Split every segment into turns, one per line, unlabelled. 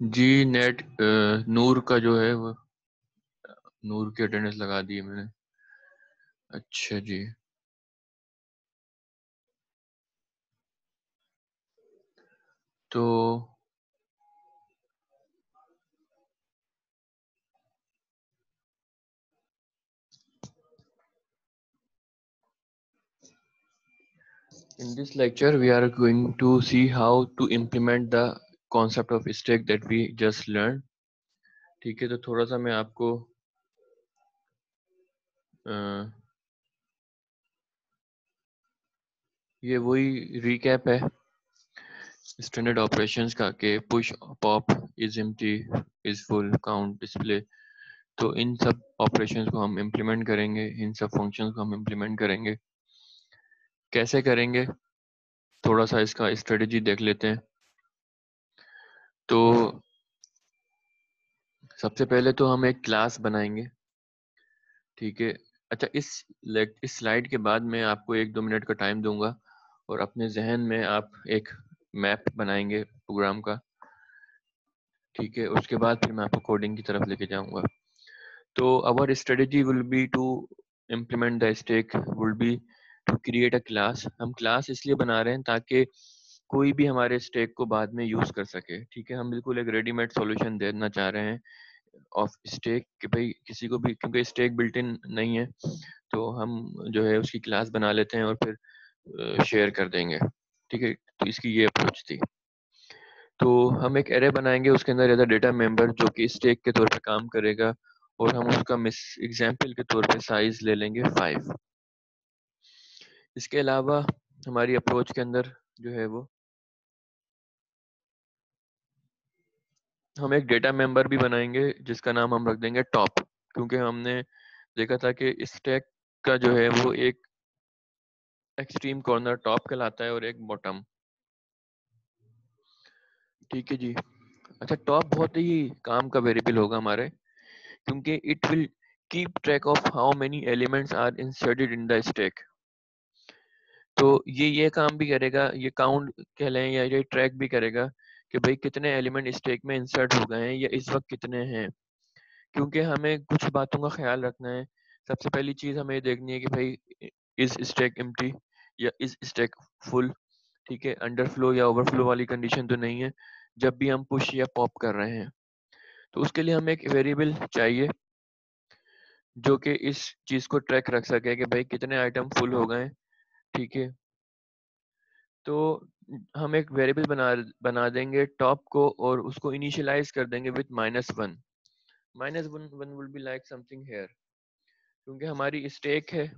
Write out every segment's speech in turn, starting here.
जी net नूर का जो है वो नूर की अटेंडेंस लगा दी है मैंने अच्छा जी तो In this lecture, we are going to see how to implement the concept of stake that we just learned. ठीक है तो थोड़ा सा मैं आपको आ, ये वही रिकैप है। स्टैंडर्ड ऑपरेशंस का के push pop is empty is full count display तो इन सब ऑपरेशंस को हम इम्प्लीमेंट करेंगे इन सब फ़ंक्शंस को हम इम्प्लीमेंट करेंगे। कैसे करेंगे? थोड़ा सा इसका स्ट्रेटजी देख लेते हैं। तो सबसे पहले तो हम एक क्लास बनाएँगे, ठीक है? अच्छा इस इस स्लाइड के बाद मैं आपको एक दो मिनट का टाइम दूँगा और अपने जहन में आप एक मैप बनाएँगे प्रोग्राम का, ठीक है? उसके बाद फिर मैं आपको कोडिंग की तरफ़ लेके जाऊँगा। तो our strategy will be to implement the stack will be to create a class हम क्लास इसलिए बना रहे हैं ताकि कोई भी हमारे स्टेक को बाद में यूज़ कर सके, ठीक है? हम बिल्कुल एक रेडीमेड सॉल्यूशन देना चाह रहे हैं ऑफ़ स्टेक कि भाई किसी को भी, क्योंकि स्टेक बिल्ट इन नहीं है तो हम जो है उसकी क्लास बना लेते हैं और फिर शेयर कर देंगे, ठीक है? तो इसकी ये अप्रोच थी। तो हम एक एरे बनाएँगे, उसके अंदर एज डेटा मेंबर जो कि स्टेक के तौर पे काम करेगा और हम उसका मिस एग्ज़ाम्पल के तौर पे साइज़ ले लेंगे फाइव इसके अलावा हमारी अप्रोच के अंदर जो है वो हम एक डेटा मेंबर भी बनाएँगे, जिसका नाम हम रख देंगे टॉप क्योंकि हमने देखा था कि स्टैक का जो है वो एक एक्सट्रीम कॉर्नर टॉप कहलाता है और एक बॉटम ठीक है जी। अच्छा टॉप बहुत ही काम का वेरिएबल होगा हमारे, क्योंकि it will keep track of how many elements are inserted in the stack तो ये ये काम भी करेगा, ये काउंट कह लें या ये ट्रैक भी करेगा कि भाई कितने एलिमेंट स्टेक में इंसर्ट हो गए हैं या इस वक्त कितने हैं। क्योंकि हमें कुछ बातों का ख्याल रखना है। सबसे पहली चीज़ हमें देखनी है कि भाई इस स्टेक एम्प्टी या इस स्टेक फुल ठीक है? अंडर फ्लो या ओवरफ्लो वाली कंडीशन तो नहीं है। जब भी हम पुश या पॉप कर रहे हैं। तो उसके लिए हमें एक वेरिएबल चाहिए, जो कि इस चीज़ को ट्रैक रख सके कि भाई कितने आइटम फुल हो गए ठीक है? तो हम एक वेरिएबल बना बना देंगे टॉप को और उसको इनिशियलाइज कर देंगे with minus one minus one one will be like something here क्योंकि हमारी स्टेक है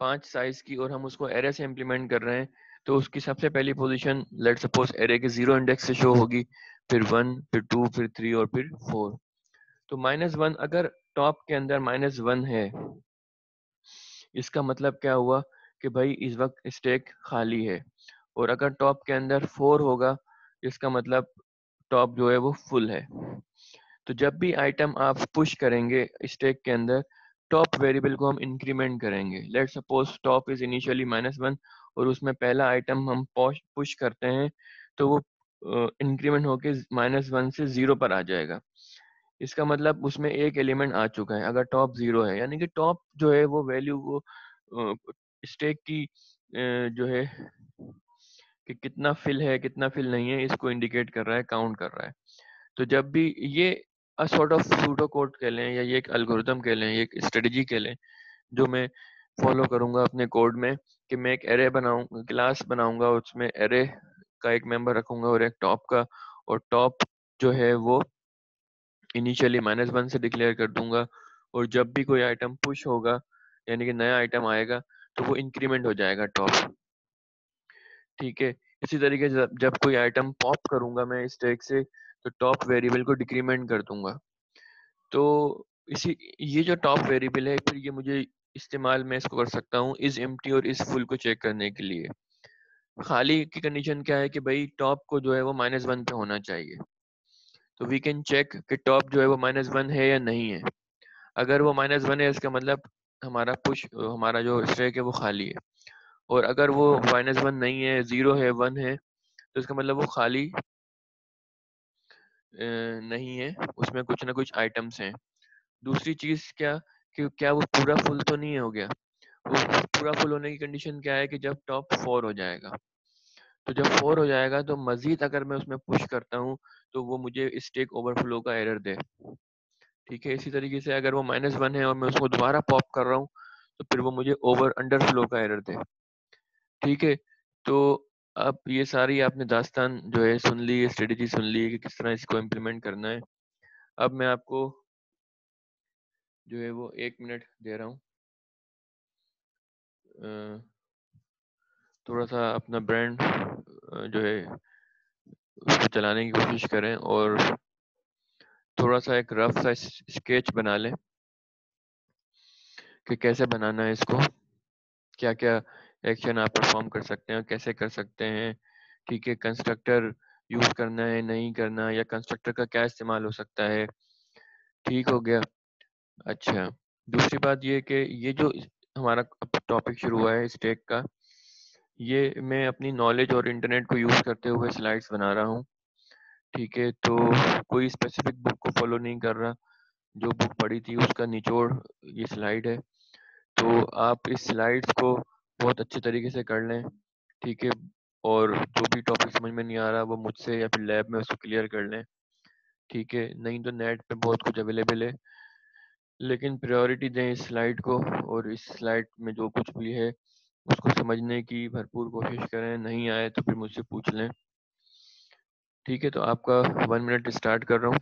पाँच साइज़ की और हम उसको एरे से इम्प्लीमेंट कर रहे हैं तो उसकी सबसे पहली पोजीशन लेट सपोज़ एरे के ज़ीरो इंडेक्स से शो होगी, फिर वन फिर टू फिर थ्री और फिर फोर तो माइनस वन अगर टॉप के अंदर माइनस वन है, इसका मतलब क्या हुआ कि भाई इस वक्त स्टेक खाली है। और अगर टॉप के अंदर फोर होगा, इसका मतलब टॉप जो है वो फुल है। तो जब भी आइटम आप पुश करेंगे स्टेक के अंदर, टॉप वेरिएबल को हम इंक्रीमेंट करेंगे। Let suppose top is initially minus one और उसमें पहला आइटम हम पुश करते हैं तो वो इंक्रीमेंट होके माइनस वन से ज़ीरो पर आ जाएगा। इसका मतलब उसमें एक एलिमेंट आ चुका है, अगर टॉप ज़ीरो है। यानी कि टॉप जो है वो वैल्यू वो स्टेक की जो है कि कितना फिल है, कितना फिल नहीं है, इसको इंडिकेट कर रहा है काउंट कर रहा है। तो जब भी ये सॉर्ट ऑफ़ सूडो कोड कह लें या ये एक अल्गोरिथम कह लें एक स्ट्रेटजी कह लें, जो मैं फॉलो करूँगा अपने कोड में कि मैं एक एरे बनाऊँगा क्लास बनाऊँगा, उसमें एरे का एक मेंबर रखूँगा और एक टॉप का, और टॉप जो है वो इनिशियली माइनस वन से डिक्लेयर कर दूँगा, और जब भी कोई आइटम पुश होगा, यानी कि नया आइटम आएगा तो वो इंक्रीमेंट हो जाएगा टॉप ठीक है। इसी तरीके से जब कोई आइटम पॉप करूँगा मैं स्टैक से तो टॉप वेरिएबल को डिक्रीमेंट कर दूँगा। तो इसी, ये जो टॉप वेरिएबल है, फिर ये मुझे इस्तेमाल मैं इसको कर सकता हूँ इस एम और इस फुल को चेक करने के लिए। खाली की कंडीशन क्या है कि भाई टॉप को जो है वो माइनस वन पे होना चाहिए। तो वी कैन चेक कि टॉप जो है वो माइनस वन है या नहीं है। अगर वो माइनस वन है, इसका मतलब हमारा पुश हमारा जो स्ट्रेक है वो खाली है। और अगर वो माइनस वन नहीं है ज़ीरो है वन है तो इसका मतलब वो खाली नहीं है। उसमें कुछ ना कुछ आइटम्स हैं। दूसरी चीज़ क्या, कि क्या वो पूरा फुल तो नहीं हो गया? वो पूरा फुल होने की कंडीशन क्या है कि जब टॉप फोर हो जाएगा? तो जब फोर हो जाएगा तो मजीद अगर मैं उसमें पुश करता हूँ तो वो मुझे स्टेक ओवरफ्लो का एरर दे। ठीक है? इसी तरीके से अगर वो माइनस वन है और मैं उसको दोबारा पॉप कर रहा हूँ तो फिर वो मुझे ओवर अंडर फ्लो का एरर दे। ठीक है तो अब ये सारी आपने दास्तान जो है सुन ली, स्ट्रेटेजी सुन ली कि किस तरह इसको इम्प्लीमेंट करना है। अब मैं आपको जो है वो एक मिनट दे रहा हूँ। थोड़ा सा अपना ब्रांड जो है उसको चलाने की कोशिश करें और थोड़ा सा एक रफ सा स्केच बना लें कि कैसे बनाना है इसको क्या क्या एक्शन आप परफॉर्म कर सकते हैं, कैसे कर सकते हैं, ठीक है कंस्ट्रक्टर यूज़ करना है, नहीं करना या कंस्ट्रक्टर का क्या इस्तेमाल हो सकता है, ठीक हो गया। अच्छा दूसरी बात ये कि ये जो हमारा टॉपिक शुरू हुआ है स्टेक का, ये मैं अपनी नॉलेज और इंटरनेट को यूज़ करते हुए स्लाइड्स बना रहा हूँ, ठीक है तो कोई स्पेसिफिक बुक को फॉलो नहीं कर रहा, जो बुक पढ़ी थी उसका निचोड़ ये स्लाइड है तो आप इस स्लाइड्स को बहुत अच्छे तरीके से कर लें, ठीक है? और जो भी टॉपिक समझ में नहीं आ रहा, वो मुझसे या फिर लैब में उसको क्लियर कर लें, ठीक है? नहीं तो नेट पे बहुत कुछ अवेलेबल है। लेकिन प्रायोरिटी दें इस स्लाइड को और इस स्लाइड में जो कुछ भी है, उसको समझने की भरपूर कोशिश करें। नहीं आए तो फिर मुझसे पूछ लें। ठीक है तो आपका वन मिनट स्टार्ट कर रहा हूँ।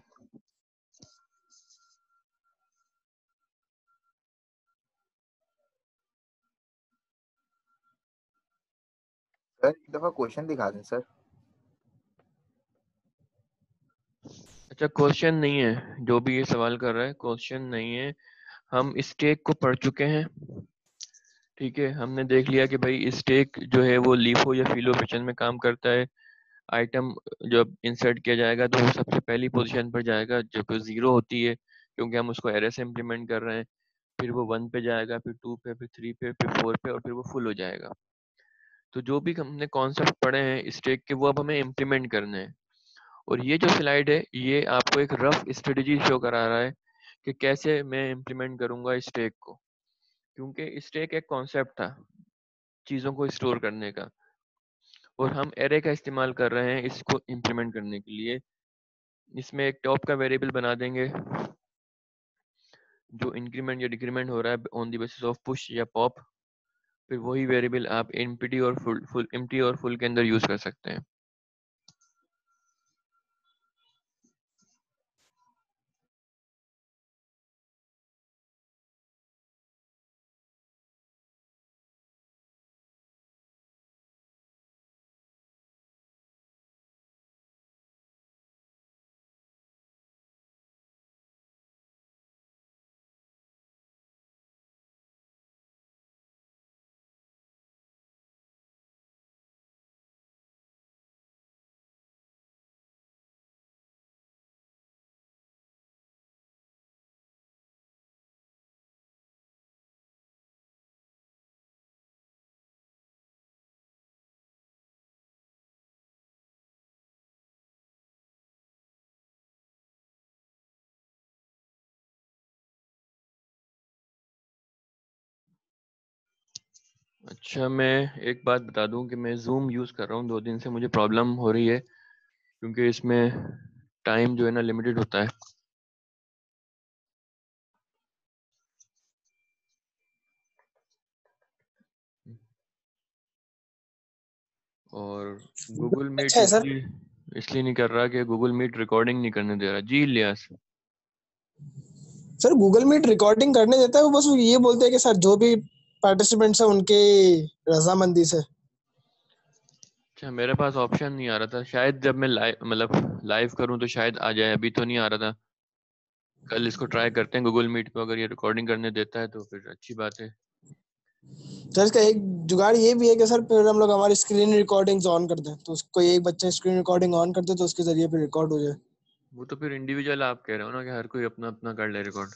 सर, एक दफ़ा क्वेश्चन दिखा दें, सर।
अच्छा क्वेश्चन नहीं है, जो भी ये सवाल कर रहा है क्वेश्चन नहीं है। हम स्टेक को पढ़ चुके हैं, ठीक है? हमने देख लिया कि भाई स्टेक जो है, वो लीफो या फिलो फ़ैशन में काम करता है। आइटम जब इंसर्ट किया जाएगा तो वो सबसे पहली पोजीशन पर जाएगा जो कि ज़ीरो होती है, क्योंकि हम उसको एरे से इम्प्लीमेंट कर रहे हैं। फिर वो वन पे जाएगा, फिर टू पे, फिर थ्री पे, फिर फोर पे, और फिर वो फुल हो जाएगा। तो जो भी हमने कॉन्सेप्ट पढ़े हैं स्टेक के, वो अब हमें इम्प्लीमेंट करने हैं। और ये जो स्लाइड है, ये आपको एक रफ स्ट्रेटेजी शो करा रहा है कि कैसे मैं इम्प्लीमेंट करूँगा स्टेक को। क्योंकि स्टेक एक कॉन्सेप्ट था, चीज़ों को स्टोर करने का। और हम एरे का इस्तेमाल कर रहे हैं इसको इम्प्लीमेंट करने के लिए। इसमें एक टॉप का वेरिएबल बना देंगे, जो इंक्रीमेंट या डिक्रीमेंट हो रहा है on the basis of push या पॉप फिर वही वेरिएबल आप एमपीटी और फुल फुल एम्प्टी और फुल के अंदर यूज़ कर सकते हैं। अच्छा मैं एक बात बता दूँ कि मैं जूम यूज़ कर रहा हूँ दो दिन से मुझे प्रॉब्लम हो रही है क्योंकि इसमें टाइम जो है ना लिमिटेड होता है। और गूगल मीट अच्छा इसलिए इसलिए नहीं कर रहा कि गूगल मीट रिकॉर्डिंग नहीं करने दे रहा। जी Ilyas.
Sir Google Meet recording करने देता है वो बस ये बोलते हैं कि सर जो भी पार्टिसिपेंट्स है उनके रजामंदी से।
अच्छा मेरे पास ऑप्शन नहीं आ रहा था। शायद जब मैं लाइव मतलब लाइव करूँ तो शायद आ जाए। अभी तो नहीं आ रहा था। कल इसको ट्राई करते हैं गूगल मीट पे। अगर ये रिकॉर्डिंग करने देता है तो फिर अच्छी बात है।
सर इसका एक जुगाड़ ये भी है कि सर फिर हम लोग हमारी स्क्रीन रिकॉर्डिंग्स ऑन कर दें। तो उसको एक बच्चे स्क्रीन रिकॉर्डिंग ऑन कर दे तो उसके ज़रिए फिर रिकॉर्ड हो जाए।
वो तो फिर इंडिविजुअल आप कह रहे हो ना कि हर कोई अपना अपना कर ले रिकॉर्ड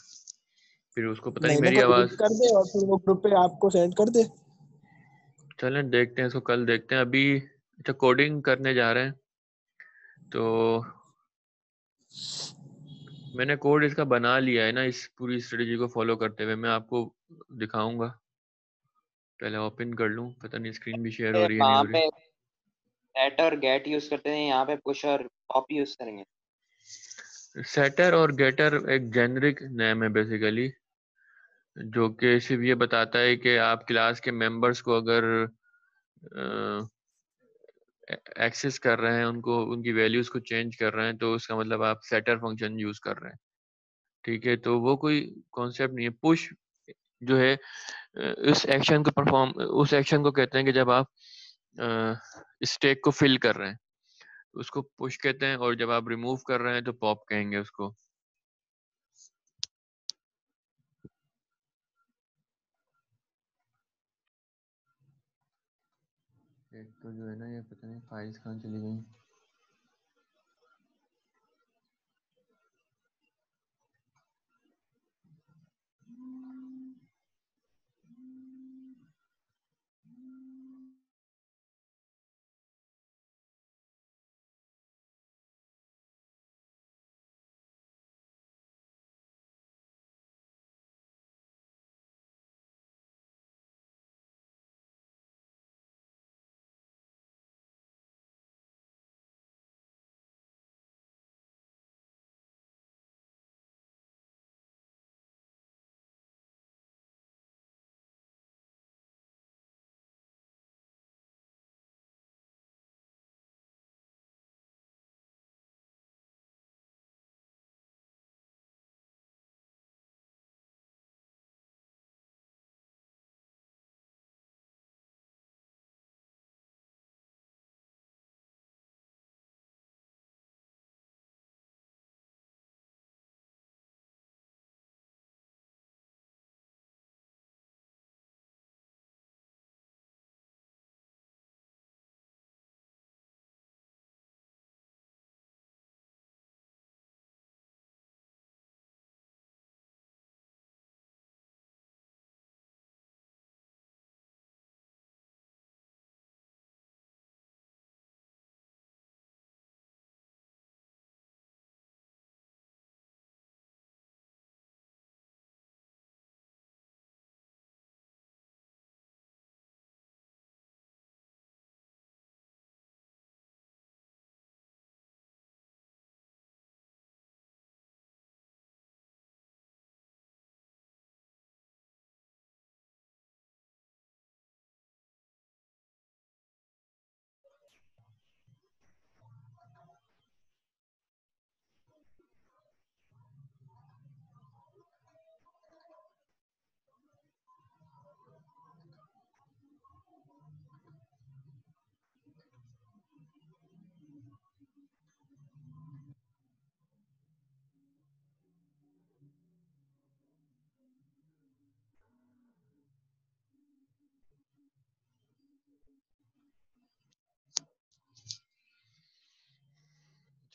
फिर उसको पता नहीं, नहीं मेरी आवाज़
कर दे और फिर वो ग्रुप पे आपको सेंड कर दे।
चलें देखते हैं इसको कल देखते हैं। अभी अच्छा कोडिंग करने जा रहे हैं तो मैंने कोड इसका बना लिया है ना इस पूरी स्ट्रेटजी को फॉलो करते हुए। मैं आपको दिखाऊँगा। पहले ओपन कर लूँ पता नहीं स्क्रीन भी शेयर हो रही है नहीं हो रही।
और गेट यूज़ करते हैं यहाँ पे पुश और पॉप यूज़ करेंगे।
सेटर और गेटर एक जेनरिक नेम है बेसिकली जो कि सिर्फ़ ये बताता है कि आप क्लास के मेंबर्स को अगर एक्सेस कर रहे हैं, उनको, उनकी वैल्यूज़ को चेंज कर रहे हैं तो उसका मतलब आप सेटर फ़ंक्शन यूज़ कर रहे हैं। ठीक है? तो वो कोई कॉन्सेप्ट नहीं है। पुश जो है उस एक्शन को परफॉर्म उस एक्शन को कहते हैं कि जब आप स्टेक को फिल कर रहे हैं। उसको पुश कहते हैं और जब आप रिमूव कर रहे हैं तो पॉप कहेंगे उसको। एक तो जो है ना ये पता नहीं फाइल्स कहाँ चली गई।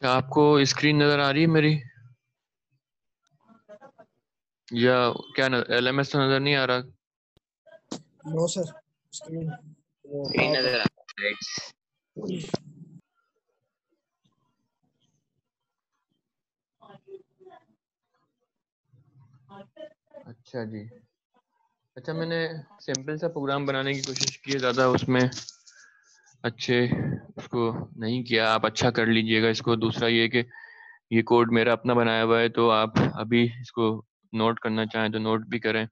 क्या आपको स्क्रीन नज़र आ रही है मेरी? या क्या एल एम एस तो नज़र नहीं आ रहा?
नो सर स्क्रीन
स्क्रीन नज़र आ रहा है
अच्छा जी। अच्छा मैंने सिंपल सा प्रोग्राम बनाने की कोशिश की है ज़्यादा उसमें अच्छे उसको नहीं किया, आप अच्छा कर लीजिएगा। इसको दूसरा ये कि ये कोड मेरा अपना बनाया हुआ है तो आप अभी इसको नोट करना चाहें तो नोट भी करें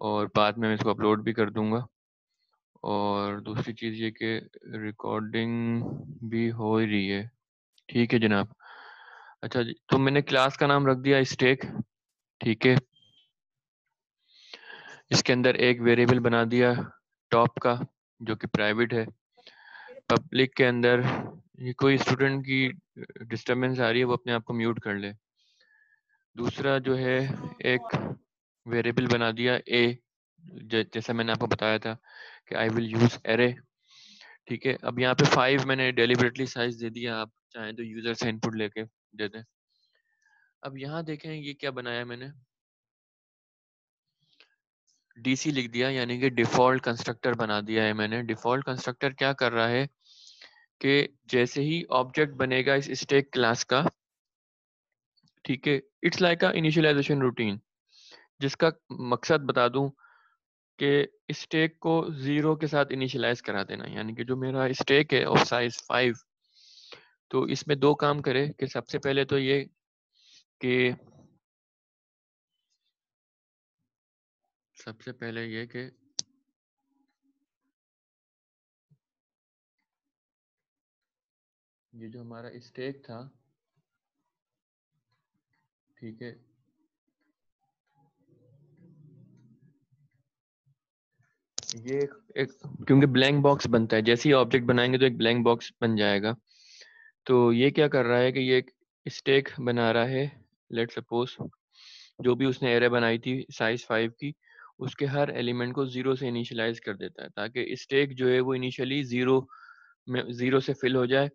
और बाद में मैं इसको अपलोड भी कर दूँगा। और दूसरी चीज़ ये कि रिकॉर्डिंग भी हो ही रही है। ठीक है जनाब। अच्छा तो मैंने क्लास का नाम रख दिया स्टेक ठीक है। इसके अंदर एक वेरिएबल बना दिया टॉप का, जो कि प्राइवेट है। पब्लिक के अंदर कोई स्टूडेंट की डिस्टरबेंस आ रही है, वो अपने आप को म्यूट कर ले। दूसरा जो है, एक वेरिएबल बना दिया ए जैसा मैंने आपको बताया था कि आई विल यूज़ एरे ठीक है, अब यहाँ पे फाइव मैंने डेलिबरेटली साइज़ दे दिया, आप चाहें तो यूज़र से इनपुट लेके दे दें। अब यहाँ देखें, ये क्या बनाया मैंने? डीसी लिख दिया, यानी कि डिफ़ॉल्ट कंस्ट्रक्टर बना दिया है मैंने। डिफ़ॉल्ट कंस्ट्रक्टर क्या कर रहा है? कि जैसे ही ऑब्जेक्ट बनेगा इस स्टेक क्लास का, ठीक है? It's like a initialization routine जिसका मकसद बता दूँ कि स्टेक को ज़ीरो के साथ इनिशियलाइज करा देना, यानी कि जो मेरा स्टेक है ऑफ़ साइज़ फाइव तो इसमें दो काम करे कि सबसे पहले तो ये कि सबसे पहले ये कि ये जो हमारा स्टेक था ठीक है? ये एक, एक क्योंकि ब्लैंक बॉक्स बनता है जैसे ही ऑब्जेक्ट बनाएँगे तो एक ब्लैंक बॉक्स बन जाएगा। तो ये क्या कर रहा है कि ये एक स्टेक बना रहा है लेट सपोज़ जो भी उसने एरे बनाई थी साइज़ फाइव की उसके हर एलिमेंट को ज़ीरो से इनिशियलाइज कर देता है ताकि स्टेक जो है वो इनिशियली ज़ीरो में ज़ीरो से फिल हो जाए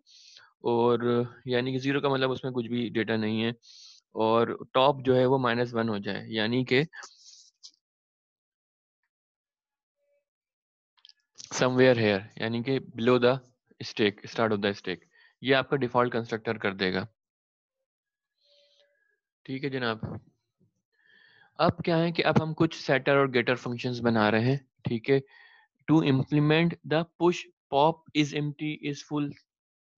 और यानी कि ज़ीरो का मतलब उसमें कुछ भी डेटा नहीं है और टॉप जो है वो माइनस वन हो जाए, यानी कि समवेयर हेयर यानी कि below the stack start of the stack ये आपका डिफ़ॉल्ट कंस्ट्रक्टर कर देगा। ठीक है जनाब। अब क्या है कि अब हम कुछ सेटर और गेटर फ़ंक्शंस बना रहे हैं, ठीक है? To implement the push pop is empty is full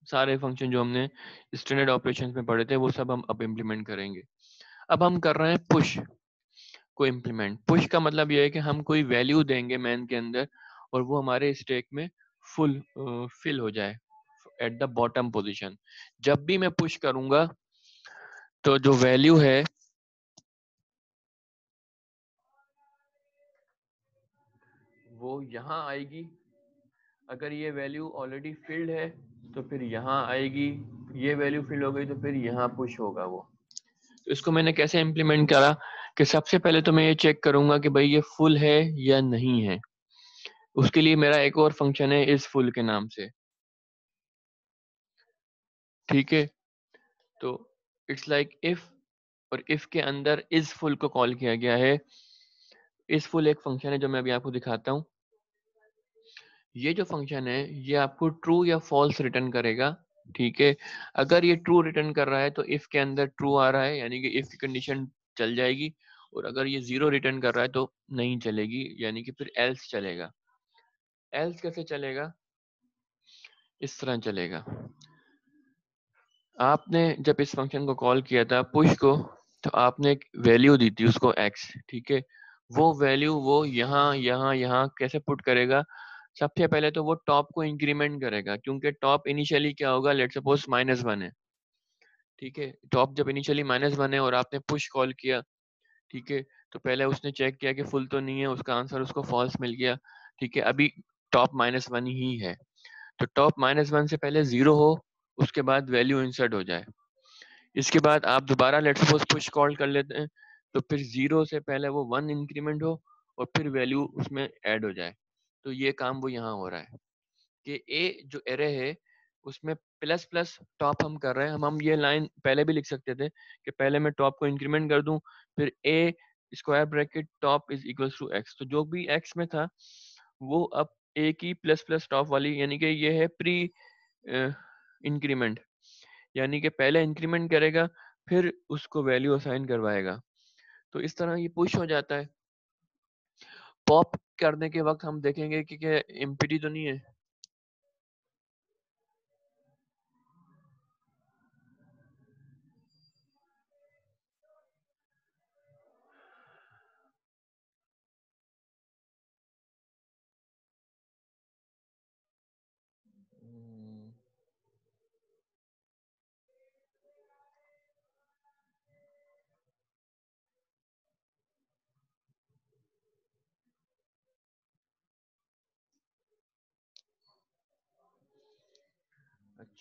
सारे फ़ंक्शन जो हमने स्टैंडर्ड ऑपरेशंस में पढ़े थे, वो सब हम अब इम्प्लीमेंट करेंगे। अब हम कर रहे हैं पुश को इम्प्लीमेंट पुश का मतलब ये है कि हम कोई वैल्यू देंगे मैन के अंदर और वो हमारे स्टेक में फुल फिल हो जाए एट द बॉटम पोजीशन जब भी मैं पुश करूँगा तो जो वैल्यू है, वो यहाँ आएगी। अगर ये वैल्यू ऑलरेडी फिल्ड है तो फिर यहाँ आएगी, ये वैल्यू फिल हो गई तो फिर यहाँ पुश होगा वो। तो इसको मैंने कैसे इम्प्लीमेंट करा कि सबसे पहले तो मैं ये चेक करूँगा कि भाई ये फुल है या नहीं है। उसके लिए मेरा एक और फ़ंक्शन है इस फुल के नाम से। ठीक है? तो इट्स लाइक इफ़ और इफ़ के अंदर इस फुल को कॉल किया गया है। इस फुल एक फ़ंक्शन है जो मैं अभी आपको दिखाता हूँ। ये जो फ़ंक्शन है, ये आपको ट्रू या फॉल्स रिटर्न करेगा, ठीक है? अगर ये ट्रू रिटर्न कर रहा है तो इफ़ के अंदर ट्रू आ रहा है, यानी कि इफ़ की कंडीशन चल जाएगी, और अगर ये ज़ीरो रिटर्न कर रहा है तो नहीं चलेगी, यानी कि फिर एल्स चलेगा। एल्स कैसे चलेगा? इस तरह चलेगा। आपने जब इस फ़ंक्शन को कॉल किया था पुश को तो आपने एक वैल्यू दी थी उसको एक्स ठीक है? वो वैल्यू वो यहाँ यहाँ यहाँ कैसे पुट करेगा? सबसे पहले तो वो टॉप को इंक्रीमेंट करेगा, क्योंकि टॉप इनिशियली क्या होगा लेट सपोज़ माइनस वन है। ठीक है? टॉप जब इनिशियली माइनस वन है और आपने पुश कॉल किया, ठीक है? तो पहले उसने चेक किया कि फुल तो नहीं है, उसका आंसर उसको फॉल्स मिल गया, ठीक है? अभी टॉप माइनस वन ही है। तो टॉप माइनस वन से पहले ज़ीरो हो, उसके बाद वैल्यू इंसर्ट हो जाए। इसके बाद आप दोबारा लेट सपोज़ पुश कॉल कर लेते हैं तो फिर ज़ीरो से पहले वो वन इंक्रीमेंट हो और फिर वैल्यू उसमें ऐड हो जाए। तो ये काम वो यहाँ हो रहा है कि ए जो एरे है, उसमें प्लस प्लस टॉप हम कर रहे हैं। हम हम ये लाइन पहले भी लिख सकते थे कि पहले मैं टॉप को इंक्रीमेंट कर दूँ, फिर A square bracket top is equal to X तो जो भी एक्स में था, वो अब ए की प्लस प्लस टॉप वाली, यानी कि ये है प्री इंक्रीमेंट यानी कि पहले इंक्रीमेंट करेगा, फिर उसको वैल्यू असाइन करवाएगा। तो इस तरह ये पुश हो जाता है। पॉप करने के वक्त हम देखेंगे कि क्या एम्पिटी तो नहीं है।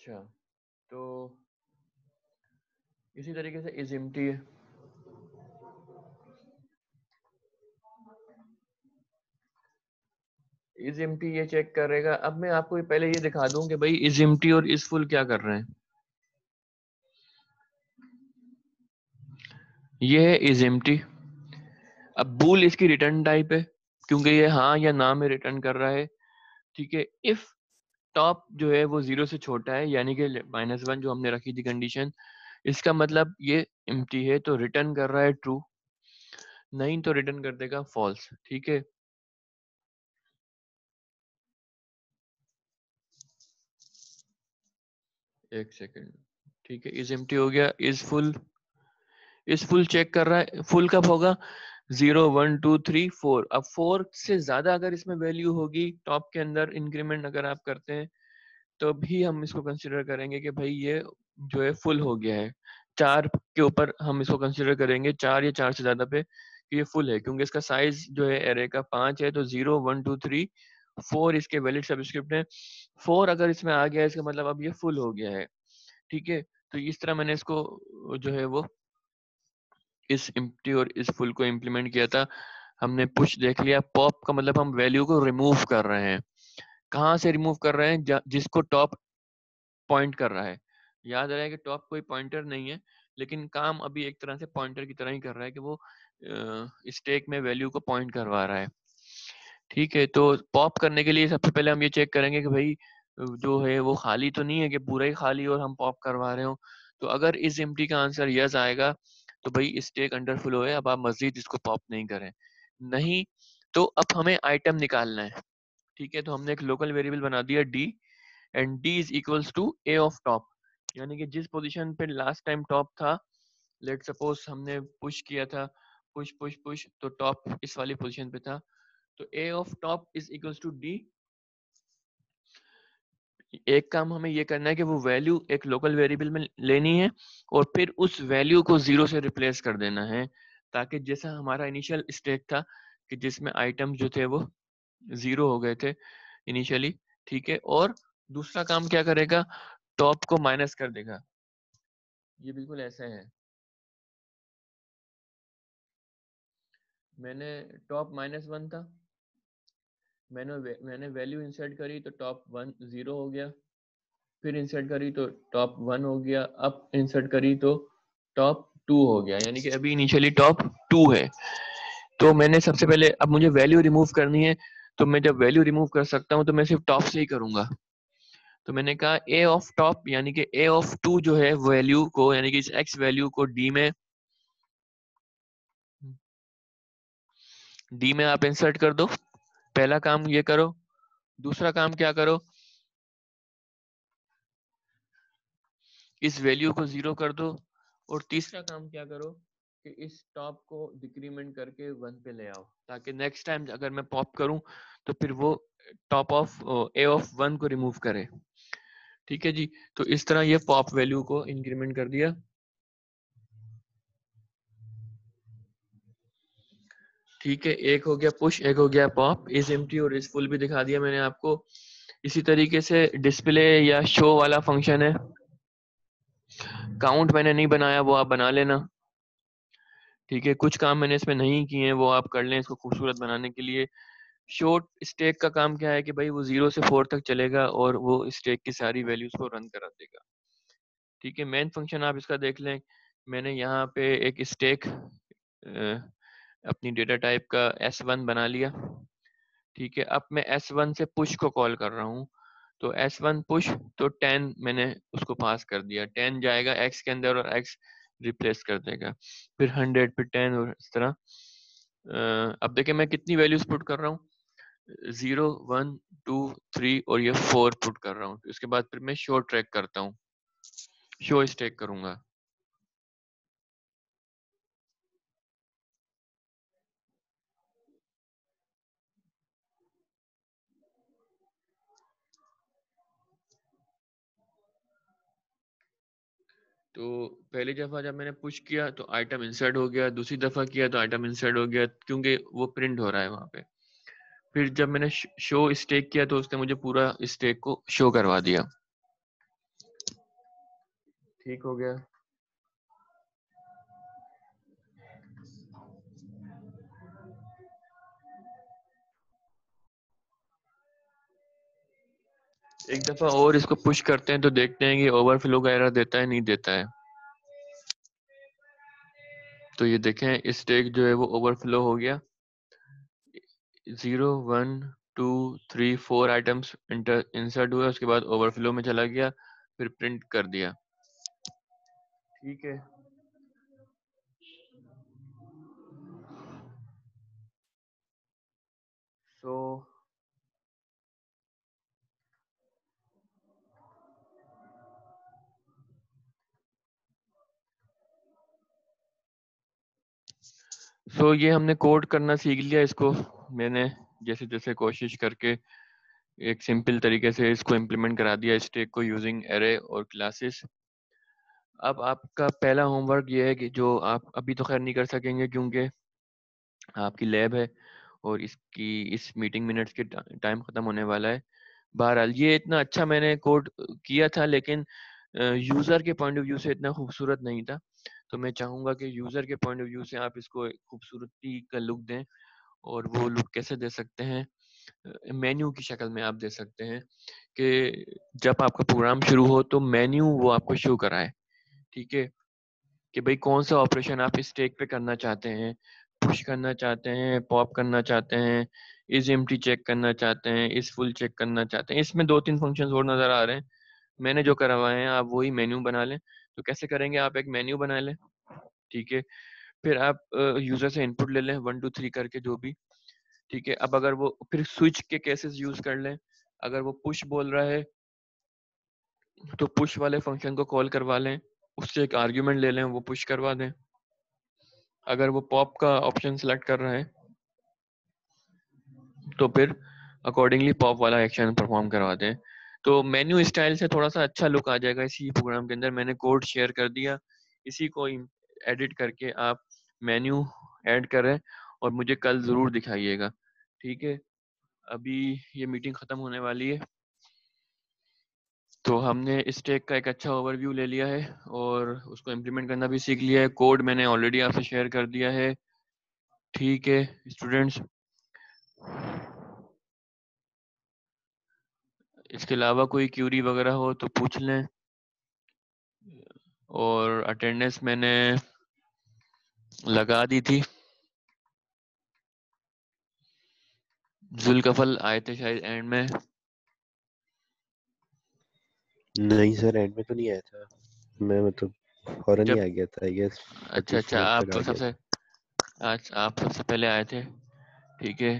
अच्छा। तो इसी तरीके से इज़ है। इज़ एम्प्टी ये चेक करेगा। अब मैं आपको पहले ये दिखा दूँ कि भाई इज़ एम्प्टी और इज़ फुल क्या कर रहे हैं। ये है इज़ एम्प्टी। अब बूल इसकी रिटर्न टाइप है, क्योंकि ये हाँ या ना में रिटर्न कर रहा है। ठीक है, इफ़ टॉप जो है वो ज़ीरो से छोटा है, यानी कि माइनस वन जो हमने रखी थी कंडीशन इसका मतलब ये एम्प्टी है तो रिटर्न कर रहा है ट्रू नहीं तो रिटर्न कर देगा फॉल्स ठीक है? एक सेकंड ठीक है इज़ एम्प्टी हो गया इज़ फुल इस फुल चेक कर रहा है फुल कब होगा? Zero, one, two, three, four. अब फोर से ज़्यादा अगर इसमें वैल्यू होगी टॉप के अंदर इंक्रीमेंट अगर आप करते हैं तो भी हम इसको कंसिडर करेंगे कि भाई ये जो है फुल हो गया है। चार के ऊपर हम इसको कंसिडर करेंगे, चार या चार से ज़्यादा पे, कि ये फुल है। क्योंकि इसका साइज़ जो है एरे का पाँच है तो zero, one, two, three, four इसके वैलिड सबस्क्रिप्ट है। फोर अगर इसमें आ गया इसका मतलब अब ये फुल हो गया है। ठीक है? तो इस तरह मैंने इसको जो है वो इस इम्प्टी और इस फुल को इम्प्लीमेंट किया था, हमने पुश देख लिया। पॉप का मतलब हम वैल्यू को रिमूव कर रहे हैं। कहाँ से रिमूव कर रहे हैं? जिसको टॉप पॉइंट कर रहा है। याद रहे कि टॉप कोई पॉइंटर नहीं है, लेकिन काम अभी एक तरह से पॉइंटर की तरह ही कर रहा है कि वो स्टेक में वैल्यू को पॉइंट करवा रहा है। ठीक है तो पॉप करने के लिए सबसे पहले हम ये चेक करेंगे कि भाई, जो है वो खाली तो नहीं है कि पूरा ही खाली और हम पॉप करवा रहे हो? तो अगर इस एम का आंसर यस आएगा तो भाई स्टेक अंडर फ्लो है अब आप मजीद इसको पॉप नहीं करें। नहीं तो अब हमें आइटम निकालना है, ठीक है? तो हमने एक लोकल वेरिएबल बना दिया D and D is equals to A of top यानी कि जिस पोजीशन पे लास्ट टाइम टॉप था लेट सपोज़ हमने पुश किया था पुश पुश पुश तो टॉप इस वाली पोजीशन पे था। तो A of top is equals to D एक काम हमें ये करना है कि वो वैल्यू एक लोकल वेरिएबल में लेनी है और फिर उस वैल्यू को ज़ीरो से रिप्लेस कर देना है, ताकि जैसा हमारा इनिशियल स्टेट था कि जिसमें आइटम जो थे वो ज़ीरो हो गए थे इनिशियली ठीक है? और दूसरा काम क्या करेगा? टॉप को माइनस कर देगा। ये बिल्कुल ऐसा है। मैंने टॉप माइनस वन था। मैंने मैंने वैल्यू इंसर्ट करी तो टॉप वन ज़ीरो हो गया। फिर इंसर्ट करी तो टॉप वन हो गया। अब इंसर्ट करी तो टॉप टू हो गया। यानी कि अभी इनिशियली टॉप टू है। तो मैंने सबसे पहले, अब मुझे वैल्यू रिमूव करनी है। तो मैं जब वैल्यू रिमूव कर सकता हूँ तो मैं सिर्फ़ टॉप से ही करूँगा। तो मैंने कहा ए ऑफ़ टॉप यानी कि ए ऑफ़ टू जो है वैल्यू को, यानी कि इस एक्स वैल्यू को डी में डी में आप इंसर्ट कर दो। पहला काम ये करो, दूसरा काम क्या करो? इस वैल्यू को ज़ीरो कर दो और तीसरा काम क्या करो कि इस टॉप को डिक्रीमेंट करके वन पे ले आओ, ताकि नेक्स्ट टाइम अगर मैं पॉप करूँ तो फिर वो top of A of one को रिमूव करे। ठीक है जी? तो इस तरह ये पॉप वैल्यू को इंक्रीमेंट कर दिया। ठीक है, एक हो गया पुश एक हो गया पॉप इज़ एम और इस फुल भी दिखा दिया मैंने आपको। इसी तरीके से डिस्प्ले या शो वाला फ़ंक्शन है। काउंट मैंने नहीं बनाया, वो आप बना लेना। ठीक है, कुछ काम मैंने इसमें नहीं किए हैं वो आप कर लें इसको खूबसूरत बनाने के लिए। शॉर्ट स्टेक का काम क्या है कि भाई वो ज़ीरो से फोर तक चलेगा और वो स्टेक की सारी वैल्यूज़ को रन करा देगा। ठीक है मेन फ़ंक्शन आप इसका देख लें, मैंने यहाँ पे एक स्टेक अपनी डेटा टाइप का एस वन बना लिया। ठीक है, अब मैं एस वन से पुश को कॉल कर रहा हूँ। तो एस वन पुश तो टेन मैंने उसको पास कर दिया। टेन जाएगा एक्स के अंदर और एक्स रिप्लेस कर देगा। फिर हंड्रेड फिर टेन और इस तरह। अब देखिए मैं कितनी वैल्यूज़ पुट कर रहा हूँ। ज़ीरो वन टू थ्री और ये फोर पुट कर रहा हूँ। इसके बाद फिर मैं शो ट्रैक करता हूँ। शो स्टेक करूँगा। तो पहली दफ़ा जब मैंने पुश किया तो आइटम इंसर्ट हो गया। दूसरी दफ़ा किया तो आइटम इंसर्ट हो गया, क्योंकि वो प्रिंट हो रहा है वहाँ पे। फिर जब मैंने शो स्टेक किया तो उसने मुझे पूरा स्टेक को शो करवा दिया। ठीक हो गया। एक दफ़ा और इसको पुश करते हैं तो देखते हैं कि ओवरफ्लो का एरर देता है, नहीं देता है। तो ये देखें, इस स्टेक जो है वो ओवरफ्लो हो गया। Zero one two three four items enter insert हुए, उसके बाद ओवरफ्लो में चला गया, फिर प्रिंट कर दिया। ठीक है। सो सो ये हमने कोड करना सीख लिया इसको। मैंने जैसे जैसे कोशिश करके एक सिंपल तरीके से इसको इम्प्लीमेंट करा दिया स्टेक को यूजिंग एरे और क्लासेस अब आपका पहला होमवर्क ये है कि जो आप अभी तो खैर नहीं कर सकेंगे क्योंकि आपकी लैब है और इसकी, इस मीटिंग मिनट्स के टाइम ख़त्म होने वाला है। बहरहाल, ये इतना अच्छा मैंने कोड किया था लेकिन यूज़र के पॉइंट ऑफ़ व्यू से इतना खूबसूरत नहीं था। तो मैं चाहूँगा कि यूज़र के पॉइंट ऑफ़ व्यू से आप इसको खूबसूरती का लुक दें और वो लुक कैसे दे सकते हैं? मेन्यू की शक्ल में आप दे सकते हैं कि जब आपका प्रोग्राम शुरू हो तो मेन्यू वो आपको शो कराए, ठीक है? कि भाई कौन सा ऑपरेशन आप इस स्टेक पे करना चाहते हैं? पुश करना चाहते हैं? पॉप करना चाहते हैं? इस एम चेक करना चाहते हैं? इस फुल चेक करना चाहते हैं? इसमें दो तीन फ़ंक्शंस और नज़र आ रहे हैं। मैंने जो करवाए हैं, आप वही मेन्यू बना लें। तो कैसे करेंगे आप एक मेन्यू बना लें? ठीक है, फिर आप यूज़र से इनपुट ले लें, वन, टू, थ्री करके जो भी। ठीक है, अब अगर वो फिर स्विच के केसेस यूज़ कर लें, अगर वो पुश बोल रहा है तो पुश वाले फ़ंक्शन को कॉल करवा लें, उससे एक आर्ग्यूमेंट ले लें, वो पुश करवा दें। अगर वो पॉप का ऑप्शन सेलेक्ट कर रहा है तो फिर अकॉर्डिंगली पॉप वाला एक्शन परफॉर्म करवा दें। तो मेन्यू स्टाइल से थोड़ा सा अच्छा लुक आ जाएगा इसी प्रोग्राम के अंदर। मैंने कोड शेयर कर दिया। इसी को एडिट करके आप मेन्यू ऐड करें और मुझे कल ज़रूर दिखाइएगा। ठीक है? अभी ये मीटिंग ख़त्म होने वाली है। तो हमने स्टेक का एक अच्छा ओवरव्यू ले लिया है और उसको इम्प्लीमेंट करना भी सीख लिया है। कोड मैंने ऑलरेडी आपसे शेयर कर दिया है। ठीक है स्टूडेंट्स इसके अलावा कोई क्यूरी वगैरह हो तो पूछ लें। और अटेंडेंस मैंने लगा दी थी। जुलकफल आए थे शायद एंड में।
नहीं सर एंड में तो नहीं आया था। मैं मतलब फ़ौरन ही आ गया था आई गेस
अच्छा अच्छा आप तो सबसे आज आप सबसे पहले आए थे। ठीक है।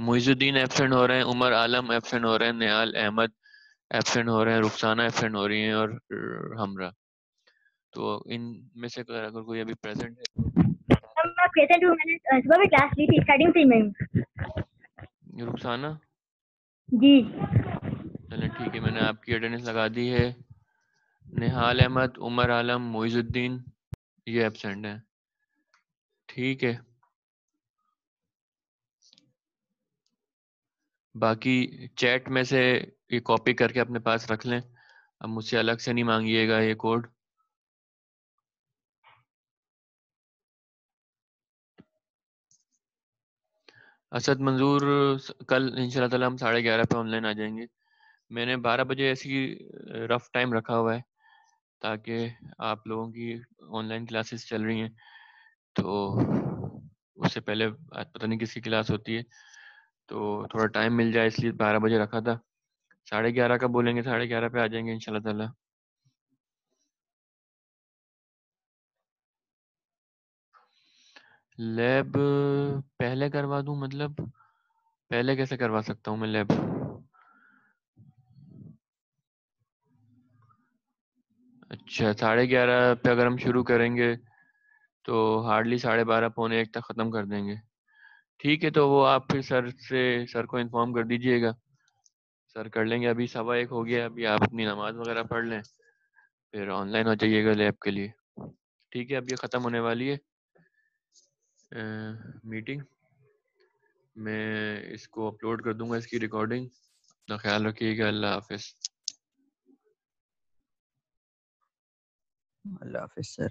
मुइजुद्दीन एबसेंट हो रहे हैं उमर आलम एबसेंट हो रहे हैं निहाल अहमद एबसेंट हो रहे हैं रुखसाना एबसेंट हो रही हैं और हमरा। तो इन में से अगर कोई अभी प्रेजेंट है
मैं प्रेजेंट हूँ मैंने सुबह में क्लास ली थी स्टार्टिंग से मैं
रुखसाना?
जी।
चलें ठीक है मैंने आपकी अटेंडेंस लगा दी है। निहाल अहमद उमर आलम मोइजुद्दीन ये एबसेंट हैं। ठीक है बाकी चैट में से ये कॉपी करके अपने पास रख लें। अब मुझसे अलग से नहीं मांगिएगा ये कोड। असद मंजूर, कल इंशाल्लाह ताला हम साढ़े ग्यारह पे ऑनलाइन आ जाएँगे। मैंने बारह बजे ऐसी रफ टाइम रखा हुआ है ताकि आप लोगों की ऑनलाइन क्लासेस चल रही हैं। तो उससे पहले, पता नहीं किसकी क्लास होती है। तो थोड़ा टाइम मिल जाए इसलिए बारह बजे रखा था। साढ़े ग्यारह का बोलेंगे, साढ़े ग्यारह पे आ जाएँगे इंशाल्लाह ताला। लैब पहले करवा दूँ मतलब? पहले कैसे करवा सकता हूँ मैं लैब? अच्छा साढ़े ग्यारह पे अगर हम शुरू करेंगे तो हार्डली साढ़े बारह, पौने एक तक ख़त्म कर देंगे। ठीक है तो वो आप फिर सर से, सर को इन्फॉर्म कर दीजिएगा। सर कर लेंगे, अभी सवा एक हो गया, अभी आप अपनी नमाज़ वगैरह पढ़ लें, फिर ऑनलाइन हो जाइएगा लैब के लिए। ठीक है, अब ये ख़त्म होने वाली है मीटिंग मैं इसको अपलोड कर दूँगा, इसकी रिकॉर्डिंग अपना ख्याल रखिएगा, अल्लाह हाफिज़।
अल्लाह हाफिज़, सर।